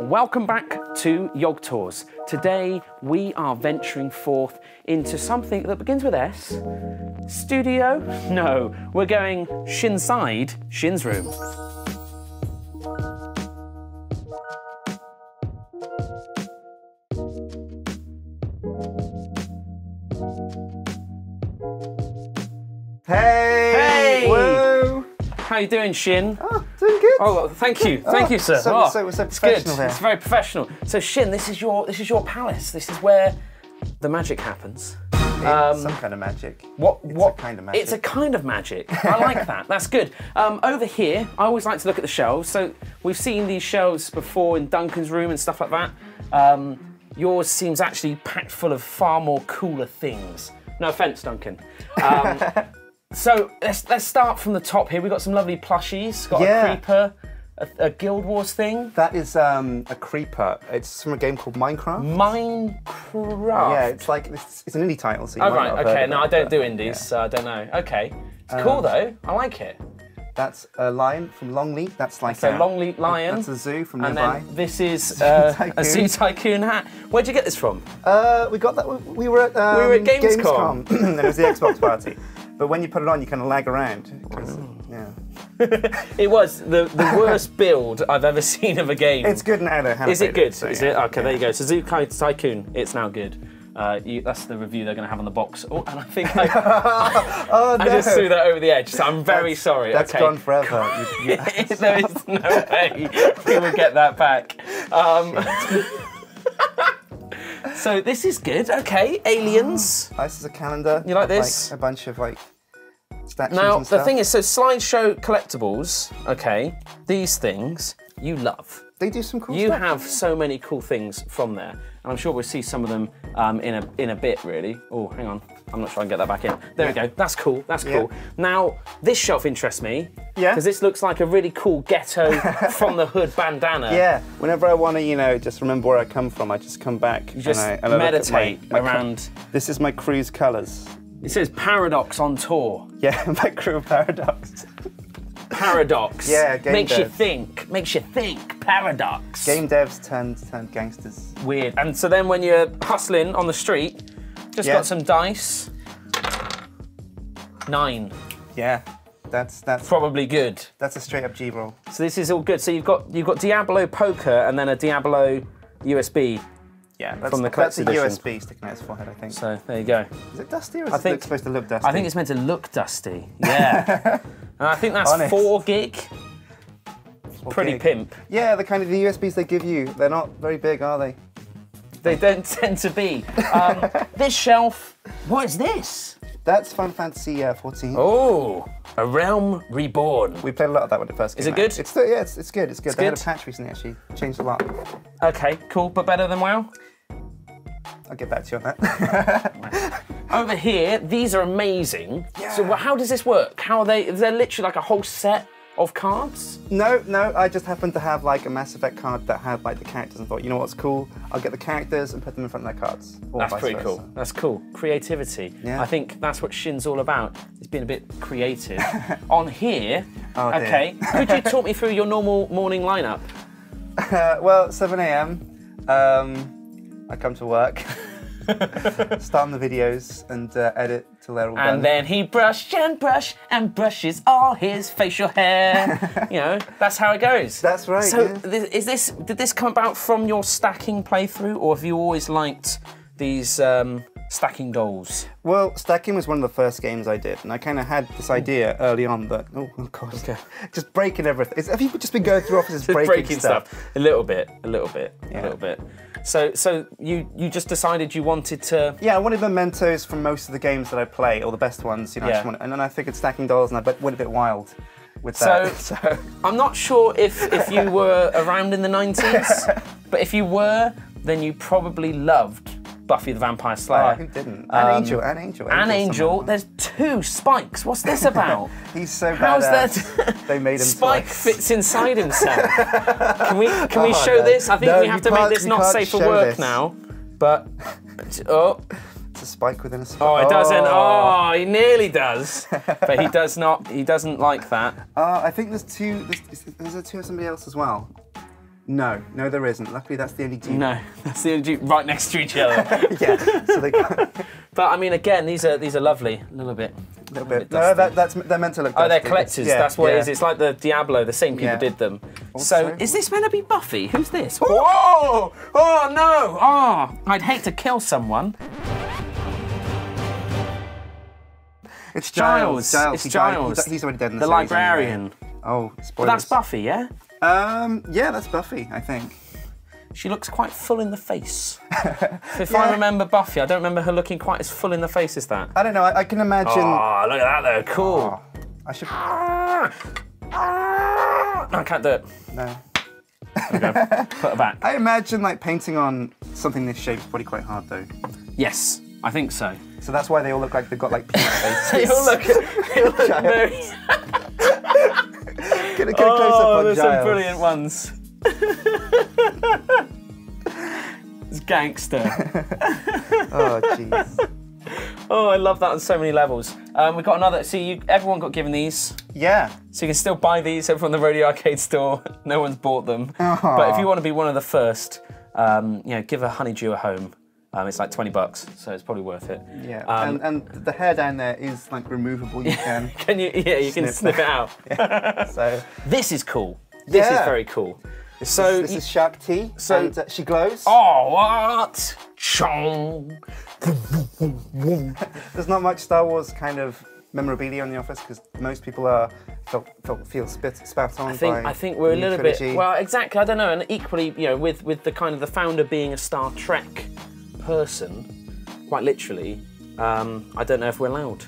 welcome back to Yog Tours. Today we are venturing forth into something that begins with S. Studio? No, we're going Sjinside, Sjin's room. Hey! Hey! Whoa! How you doing, Sjin? Oh, Oh, thank you, thank you, sir. so- oh, so- so it's good. here. It's very professional. So, Sjin, this is your this is your palace. This is where the magic happens. It's some kind of magic. um, What? It's what? kind of magic. It's a kind of magic. I like that. That's good. Um, over here, I always like to look at the shelves. So we've seen these shelves before in Duncan's room and stuff like that. Um, yours seems actually packed full of far more cooler things. No offense, Duncan. Um, so let's let's start from the top here. We've got some lovely plushies. Got Yeah. a creeper, a, a Guild Wars thing. That is um, a creeper. It's from a game called Minecraft. Minecraft. Yeah, it's like it's, it's an indie title. So you Oh right, okay. No, I don't but, do indies, yeah. so I don't know. Okay, it's cool though. I like it. That's a lion from Longleat. That's like So a Longleat Lion. That's a zoo from And nearby. then this is uh, a Zoo Tycoon hat. Where'd you get this from? Uh, we got that. We were at um, We were at Gamescom. Gamescom. and it was the Xbox party. But when you put it on, you kind of lag around. Oh. Yeah. It was the, the worst build I've ever seen of a game. It's good now though. is it good? So, is yeah. it? Okay, there you go. So Zoo Tycoon, it's now good. Uh, you, that's the review they're going to have on the box. Oh, and I think I, Oh no! I just threw that over the edge. So I'm very That's- sorry. That's okay. gone forever. There is no way we will get that back. Um, so this is good. Okay, aliens. Oh, this is a calendar. You like this? a bunch of like statues Now, the thing is, so Sideshow collectibles, okay, these things you love. they do some cool You stuff. have so many cool things from there, and I'm sure we'll see some of them um, in a in a bit. Really. Oh, hang on, I'm not sure I can get that back in. There we go. That's cool. That's Yeah. cool. Now, this shelf interests me. Yeah. Because this looks like a really cool ghetto from the hood bandana. Yeah. Whenever I want to, you know, just remember where I come from, I just come back. You just and I, and I look at meditate my, my around. This is my crew's colours. It says Paradox on tour. Yeah, my crew of paradox. Paradox. Yeah, game Makes you think. Makes you think. Paradox. Game devs turned turned gangsters. Weird. And so then when you're hustling on the street, just Yeah. got some dice. Nine. Yeah. That's that's Probably good. that's a straight up G roll. So this is all good. So you've got you've got Diablo Poker and then a Diablo USB. Yeah, that's, From the that's a USB sticking out his forehead, I think. So there you go. is it dusty or is I it think- supposed to look dusty? I think it's meant to look dusty. Yeah. and I think that's Honest. four gig. Pretty gig. pimp. Yeah, the kind of the USBs they give you, they're not very big, are they? They don't tend to be. Um, this shelf. What is this? That's Final Fantasy uh, 14. Oh, a realm reborn. We played a lot of that when it first came Is it out. good? It's yeah, it's, it's good. It's good. they had a patch recently actually, changed a lot. Okay, cool, but better than WoW. I'll get back to you on that. Over here, these are amazing. Yeah. So how does this work? How are they? they're literally like a whole set of cards? no, no, I just happened to have like a Mass Effect card that had like the characters and thought, you know what's cool? I'll get the characters and put them in front of their cards. That's pretty versa. cool. That's cool. Creativity. Yeah. I think that's what Sjin's all about. It's being a bit creative. On here, Oh, okay, could you talk me through your normal morning lineup? Uh, well, 7 a.m. Um, I come to work, start on the videos and uh, edit till they're all done. And then he brushed and brushed and brushes all his facial hair. you know, that's how it goes. That's right, So, yeah. is this did this come about from your stacking playthrough, or have you always liked these um, stacking dolls? Well, stacking was one of the first games I did, and I kind of had this idea early on that oh, oh god, Okay. just breaking everything. Is, have you just been going through offices breaking, stuff? A little bit, a little bit, a little bit. So, so you you just decided you wanted to. Yeah, I wanted mementos from most of the games that I play, or the best ones. You know, I just Yeah. wanted, and then I figured stacking dolls, and I went a bit wild with that. So- So, I'm not sure if if you were around in the 90s, but if you were, then you probably loved Buffy the Vampire oh, Slayer. who didn't? Um, An angel, an angel, An angel. There's two spikes. What's this about? He's so bad. How's badass. that? They made him Spike twice. fits inside himself. Can we can we Oh, show no. this? I think No, we have to make this not safe for work this. now. But oh It's a spike within a spike. oh, it doesn't. Oh, he nearly does, but he does not. He doesn't like that. Uh, I think there's two. There's, is- there's a two of somebody else as well. No, no, there isn't. Luckily, that's the only Duke. No, that's the only Duke right next to each other. yeah, so they but I mean, again, these are these are lovely. A little bit. A little bit. dusty. No, that, that's they're meant to look. Oh, they're dusty. collectors. Yeah, That's what yeah. it is. It's like the Diablo. The same people Yeah. did them. Also- so, is this meant to be Buffy? Who's this? Whoa! Oh no! Oh, I'd hate to kill someone. It's Giles. Giles. Giles. It's Giles. he he's already dead in the, The librarian. Anyway. Oh, But that's Buffy, yeah. Um, yeah, that's Buffy. I think. She looks quite full in the face. if I remember Buffy, I don't remember her looking quite as full in the face as that. I don't know. I, I can imagine. Oh, look at that though. Cool. Oh, I should. No, I can't do it. No. Put her back. I imagine like painting on something this shape is probably quite hard though. Yes, I think so. So that's why they all look like they've got like faces. They all look, they all look very. Get a good close up Oh, on there's Giles. some brilliant ones. it's gangster. Oh jeez. Oh, I love that on so many levels. Um, we've got another. See, you, everyone got given these, Yeah. so you can still buy these from the Rodeo Arcade store. No one's bought them, but if you want to be one of the first, um, you know, give a honeydew a home. Um, it's like 20 bucks, so it's probably worth it. Yeah. Um, and, and the hair down there is like removable. You can. Can you? Yeah, you can Snip. snip it out. so This is cool. This is very cool. So this you- is Shark Tea. so- and, uh, she glows. Oh, what? Chong. There's not much Star Wars kind of memorabilia in the office because most people are felt, felt feel spit, spat on I think I think we're a little trilogy. bit well, exactly. I don't know, and equally, you know, with with the kind of the founder being a Star Trek person, quite literally, um, I don't know if we're allowed.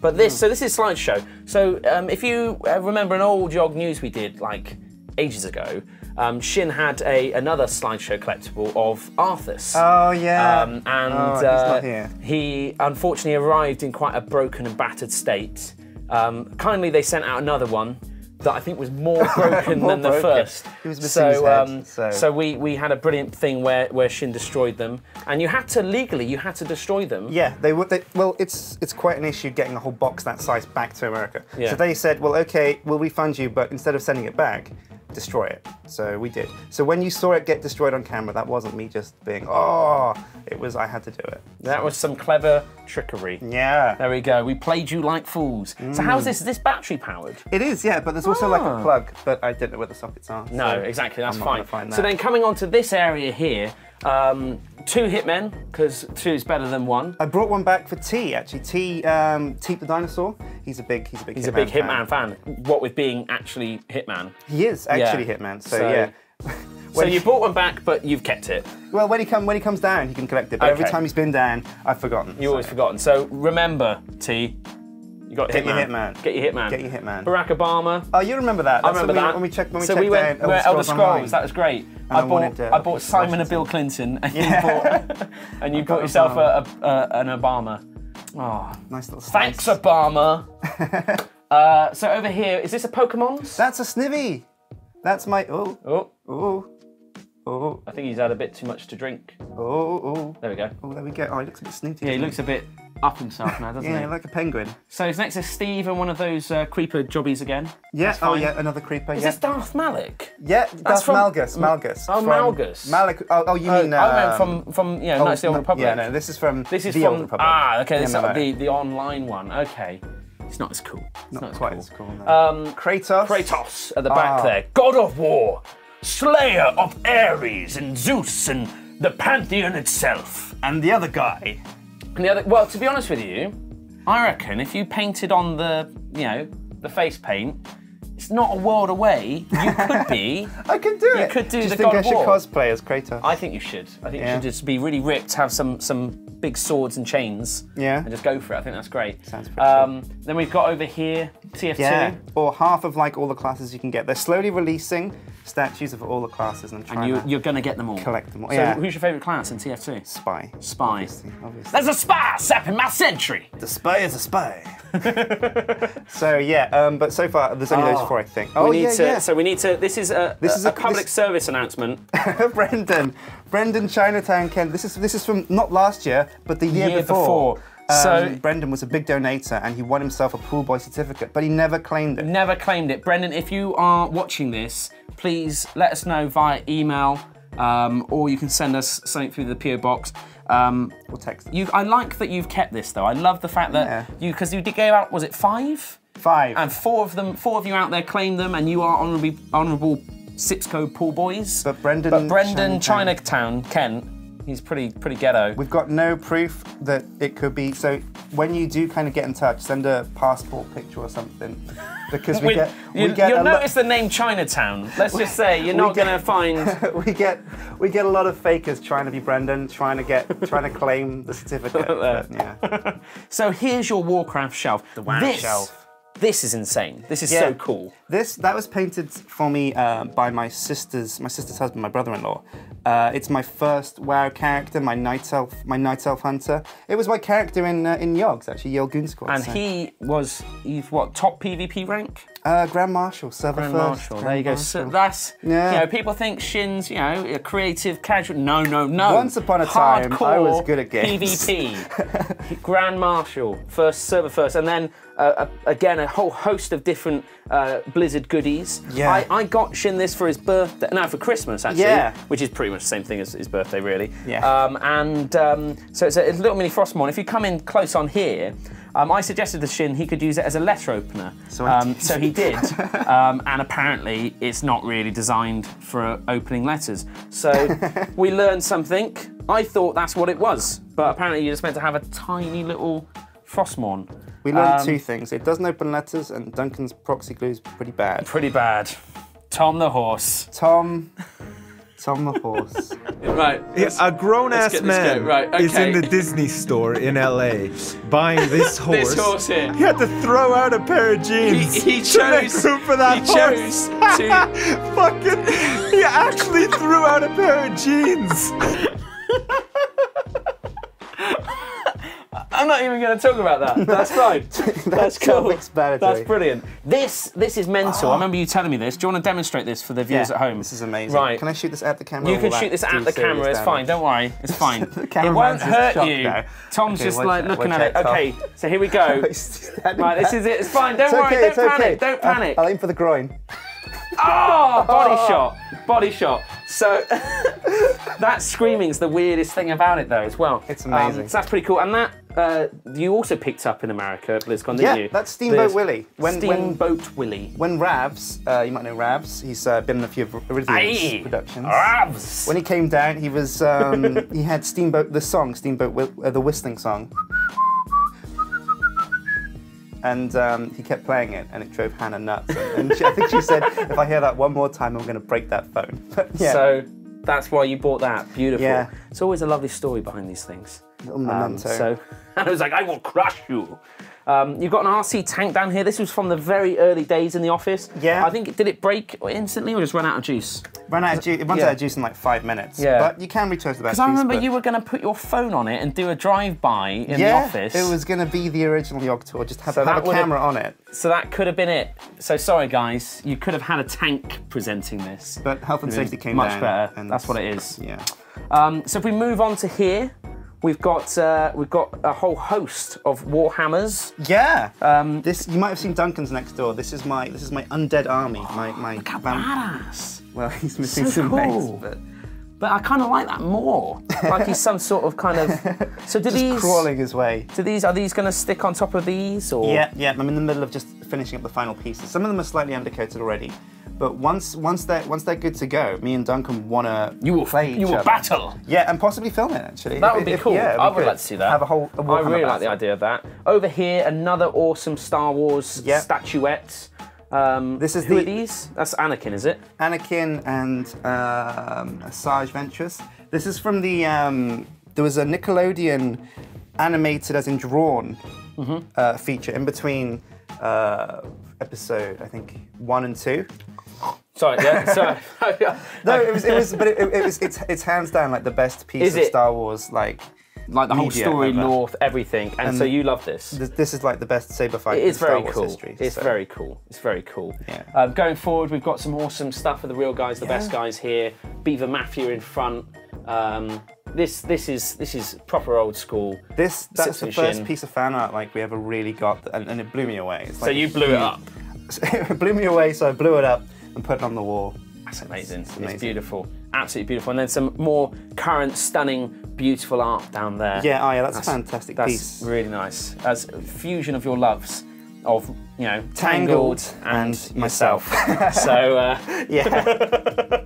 But this, so this is Sideshow. So um, if you uh, remember an old Yog News we did like ages ago, um, Sjin had a another Sideshow collectible of Arthas. Oh yeah. Um, and Oh, he's uh, not here. he unfortunately arrived in quite a broken and battered state. Um, kindly, they sent out another one that I think was more broken More than the broken. first. He was missing so, his head, um, so- we, we had a brilliant thing where, where Sjin destroyed them, and you had to legally you had to destroy them. Yeah, they would. They, well, it's it's quite an issue getting a whole box that size back to America. Yeah. So they said, well, okay, we'll refund you, but instead of sending it back, destroy it. So we did. So when you saw it get destroyed on camera, that wasn't me just being, oh, it was I had to do it. That was some clever trickery. Yeah. There we go. We played you like fools. So how's this? Is this battery powered? It is, yeah, but there's also like Ah. a plug, but I don't know where the sockets are. No, so exactly. That's fine. So then coming on to this area here, um, two hitmen because two is better than one. I brought one back for T actually. T, um, Teep the dinosaur. He's a big, he's a big. He's a big Hitman fan. What with being actually Hitman. He is actually Yeah. Hitman. So, So- yeah. So you bought one back, but you've kept it. Well, when he come when he comes down, he can collect it. But every time he's been down, I've forgotten. You always so. forgotten. So remember, T. You got Get your Hitman. Hitman. Get your Hitman. Get your Hitman. Barack Obama. Oh, you remember that? I remember when we, that. When we checked when we so checked we went, went Elder Scrolls. Online. That was great. I, I bought I bought Simon and Bill Clinton, and you bought and you bought yourself a, a, an Obama. Oh, nice little. thanks, slice. Obama. uh, so over here, is this a Pokemon's? That's a snivy. That's my oh Oh, oh oh I think he's had a bit too much to drink. oh oh. There we go. Oh, there we go. Oh, he looks a bit snooty. Yeah, he looks a bit up himself now, doesn't Yeah, he? Yeah, like a penguin. So his next is Steve and one of those uh, creeper jobbies again. Yeah. Oh, yeah. Another creeper. Is yeah. this Darth Malik? Yeah. That's from- Malgus. Malgus. Oh, from Malgus. Malik. Oh, oh you mean? I meant um, from from know oh, Knights of the Old Republic. Yeah, no. This is from. This is the from Old Republic. ah okay. This Yeah, is the the online one. Okay, it's not as cool. It's not, as quite cool. as cool. No. Um, Kratos. Kratos at the back Ah. there, God of War, Slayer of Ares and Zeus and the pantheon itself. and the other guy. And the other, well, to be honest with you, I reckon if you painted on the you know the face paint, it's not a world away. You could be. I could do You it. You could do Do you the think God I should War. cosplay as Kratos? I think you should. I think you should just be really ripped, have some some big swords and chains. Yeah. And just go for it. I think that's great. Sounds pretty Um, then we've got over here TF2. Yeah, or half of like all the classes you can get. They're slowly releasing statues of all the classes, and trying You, to you're going to get them all. collect them all. So yeah, who's your favourite class in TF2? spy. Spy. Obviously, obviously. There's a spy sapping my sentry. The spy is a spy. so yeah, um, but so far there's only Oh. those four, I think. Oh we need yeah, to. yeah. So we need to. This is a, This a, is a a- public this- service announcement. Brendan, Brendan Chinatown Ken. This is this is from not last year, but the year, Year before. So- um, Brendan was a big donator and he won himself a pool boy certificate, but he never claimed it. Never claimed it. Brendan, if you are watching this, please let us know via email um, or you can send us something through the PO box. Um, Or text. you, I like that you've kept this though. I love the fact that Yeah. you, because you did go out, was it five? Five. And four of them, four of you out there claimed them, and you are honourably, honourable Sipsco pool boys. But Brendan but Brendan Chinatown- Chinatown, Kent, he's pretty, pretty ghetto. We've got no proof that it could be. So when you do kind of get in touch, send a passport picture or something, because we With- get we you, get will notice the name Chinatown. Let's just say you're not get- going to find. we get we get a lot of fakers trying to be Brendan, trying to get trying to claim the certificate. Uh, but, yeah. So here's your Warcraft shelf. The WoW this, shelf. This is insane. This is Yeah. so cool. This that was painted for me uh, by my sister's my sister's husband, my brother-in-law. Uh, it's my first WoW character, my night elf, my night elf hunter. It was my character in uh, in Yogs actually, Yale Goon Squad. And so- he was, he's what, top PvP rank? Uh, Grand Marshal, server Grand first. Marshal. There you go. Grand So that's, Yeah. you know, people think Sjin's, you know, a creative casual. No, no, no. Once upon a time, I was good at games. PvP. Grand Marshal, first server first, and then uh, again a whole host of different uh, Blizzard goodies. Yeah. I, I got Sjin this for his birthday, no, for Christmas actually, Yeah. which is pretty much the same thing as his birthday, really. Yeah. Um, and um, so it's a, it's a little mini Frostmourne. If you come in close on here. Um, I suggested to Sjin he could use it as a letter opener. So um, so he did. um, and apparently it's not really designed for opening letters. So we learned something. I thought that's what it was, but apparently you're just meant to have a tiny little Frostmourne. We learned Um, two things. It doesn't open letters, and Duncan's proxy glue is pretty bad. Pretty bad. Tom the horse. Tom, Tom the horse. Right. Yeah, a grown ass man going. Right, is in the Disney store in LA buying this horse. This horse here. He had to throw out a pair of jeans. He, he to make room for that he chose horse. to. Fucking, he actually threw out a pair of jeans. I'm not even going to talk about that. That's fine. That's, cool. That's brilliant. This this is mental. I remember you telling me this. Do you want to demonstrate this for the viewers Yeah, at home? This is amazing. Right. Can I shoot this at the camera? You can shoot this at the camera. It's fine. Don't worry. It's fine. it won't hurt you. now. Tom's Okay, just like it, looking at it. Tom. Okay, so here we go. Right, this is it. It's fine. Don't It's worry. okay, don't it's okay. panic. Don't panic. I'll aim for the groin. Oh, body shot. Body shot. So that screaming's the weirdest thing about it, though, as well. It's amazing. Um, so that's pretty cool. And that uh, you also picked up in America at BlizzCon, didn't Yeah, you? that's Steamboat The Willie. When- when- Steamboat Willie. When Ravs, uh, you might know Ravs. He's uh, been in a few of productions. Ravs. When he came down, he was um, he had Steamboat the song Steamboat uh, the whistling song, and um, he kept playing it, and it drove Hannah nuts. And, and she, I think she said, "If I hear that one more time, I'm going to break that phone." But yeah, So that's why you bought that. Beautiful. Yeah. It's always a lovely story behind these things. Little Um, so, and I was like, I will crush you. Um, you've got an RC tank down here. This was from the very early days in the office. Yeah. I think did it break instantly or just run out of juice? Ran out of juice. It runs Yeah. out of juice in like five minutes. Yeah. But you can recharge the batteries. Because I remember but- you were going to put your phone on it and do a drive-by in yeah, the office. it was going to be the original Yog tour. Just have, So have that a camera on it. So that could have been it. So sorry, guys. You could have had a tank presenting this. But health and safety came Much down. better. and- That's what it is. Yeah. Um, so if we move on to here, we've got uh, we've got a whole host of Warhammers. Yeah. Um, This you might have seen Duncan's next door. This is my this is my undead army. My my vamp- Badass. well he's missing So some cool. legs, but But I kind of like that more. Like he's some sort of kind of. So do just these? crawling his way. Do these? Are these going to stick on top of these or? Yeah, yeah. I'm in the middle of just finishing up the final pieces. Some of them are slightly undercoated already, but once once they're once they're good to go, me and Duncan wanna You will. play you will other. battle. Yeah, and possibly film it actually. That If- would be if- cool. yeah, I would like to see that. Have a whole. A I really like the idea of that. Over here, another awesome Star Wars Yep. statuette. Um, This is who the- are these? That's Anakin, is it? Anakin and um, Asajj Ventress. This is from the. Um, there was a Nickelodeon animated, as in drawn, Mm-hmm. uh, feature in between uh, episode, I think one and two. Sorry, yeah, sorry. No, it was, it was, but it, it was, it's, it's hands down like the best piece Is of it? Star Wars. Like, like the whole media story, ever. lore, everything, and, so you love this. this, this is like the best saber fight It in is Star very Wars cool. history. It's so- very cool. It's very cool. Yeah. Um, going forward, we've got some awesome stuff for the real guys, the best guys here. Beaver Mafia in front. Um, this this is this is proper old school. This that's the Citizen first Sjin. piece of fan art like we ever really got, and, and it blew me away. It's So like you blew it up. it blew me away, so I blew it up and put it on the wall. That's amazing. It's, amazing. beautiful. Absolutely beautiful. And then some more current, stunning, beautiful art down there. Yeah, oh yeah, that's, a fantastic That's piece. really nice. As a fusion of your loves of, you know, Tangled Tangled, and, and yourself. so, uh, Yeah,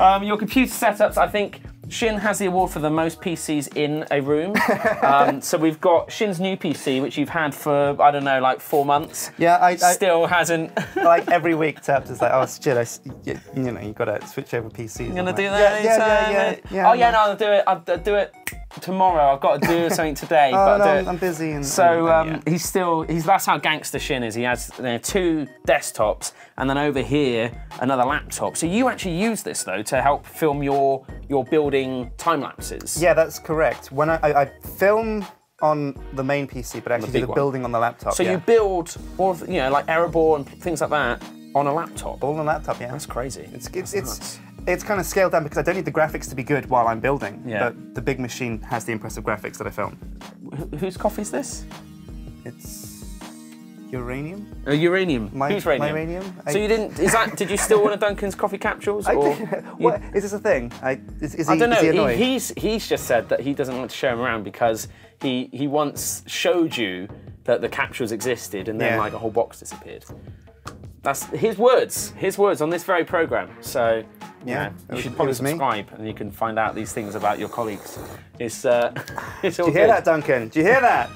um, your computer setups, I think Sjin has the award for the most PCs in a room. um, so we've got Sjin's new PC, which you've had for, I don't know, like four months. yeah. I, I Still hasn't. like every week, Turps is like, oh shit, I, s- y- you know, you gotta switch over PCs. You gonna do that Yeah, yeah, yeah, yeah, yeah. Oh yeah, no, I'll do it. I'll, I'll do it tomorrow. I've got to do something today, Oh but no, I'm, busy. And, So um, he's still he's that's how gangster Sjin is. He has you know, two desktops and then over here another laptop. So you actually use this though to help film your your building time lapses. yeah, that's correct. When I, I, I film on the main PC, but actually do the one. building on the laptop. So yeah. you build all of, you know like Erebor and things like that on a laptop. all on the laptop, yeah. That's crazy. It's That's it's it's, nuts. It's kind of scaled down because I don't need the graphics to be good while I'm building. Yeah. But the big machine has the impressive graphics that I film. Wh- whose is this? It's uranium. Uh, uranium. My- Who's my radium? uranium? So you didn't? Is that? Did you still want a Duncan's coffee capsules? I or think, you- what is this a thing? I, is, is he, I don't know. He He, he's he's just said that he doesn't want to show him around because he he once showed you that the capsules existed and then Yeah. like a whole box disappeared. That's his words. His words on this very program. So you Yeah, know, you was- should probably was me. subscribe and you can find out these things about your colleagues. It's uh, it's all Do you hear good. that, Duncan? Do you hear that?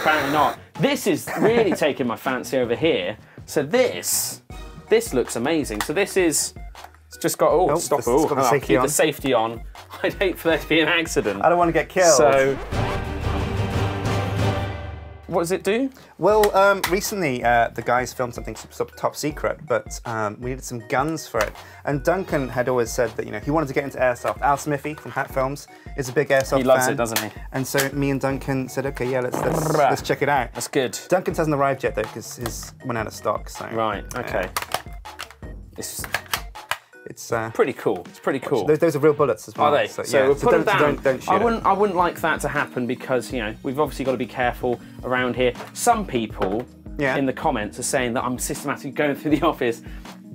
Apparently not. This is really taking my fancy over here. So this, this looks amazing. So this is, it's just got, oh, Oh, stop, oh, the I'll safety on. the safety on. I'd hate for there to be an accident. I don't want to get killed. So, what does it do? Well, um, recently uh, the guys filmed something top secret, but um, we needed some guns for it. And Duncan had always said that you know he wanted to get into airsoft. Alsmiffy from Hat Films is a big airsoft He loves fan. it, doesn't he? And so me and Duncan said, okay, yeah, let's let's, let's check it out. That's good. Duncan's hasn't arrived yet though because his went out of stock. So Right, okay. It's it's uh, pretty cool. It's pretty cool. those, those are real bullets as well. Are they? So, So, yeah, we'll so put don't, them so down. don't, don't shoot I wouldn't. I wouldn't like that to happen because you know we've obviously got to be careful around here. Some people Yeah. in the comments are saying that I'm systematically going through the office,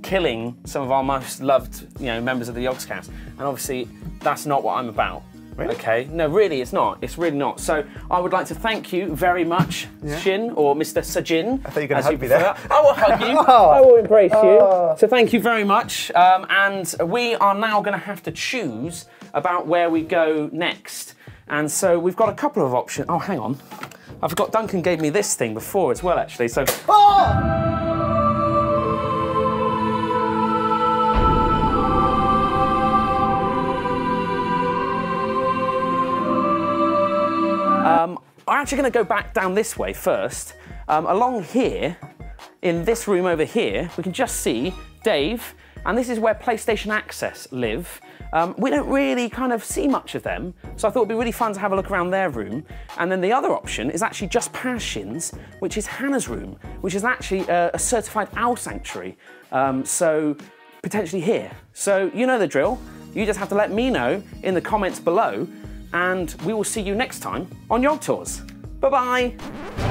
killing some of our most loved you know members of the Yogscast, and obviously that's not what I'm about. Really? Okay, no, really, it's not. It's really not. So I would like to thank you very much, Sjin or Mr. Sajin. I thought you were gonna hug me there. I will hug you. I will embrace you. So thank you very much. Um, and we are now going to have to choose about where we go next. And so we've got a couple of options. Oh, hang on. I forgot Duncan gave me this thing before as well, actually. So. Um, I'm actually going to go back down this way first. Um, along here, in this room over here, we can just see Dave, and this is where PlayStation Access live. Um, we don't really kind of see much of them, so I thought it'd be really fun to have a look around their room. And then the other option is actually just Passion's, which is Hannah's room, which is actually a, a certified owl sanctuary. Um, so potentially here. So you know the drill. You just have to let me know in the comments below, and we will see you next time on Yog Tours. Bye bye.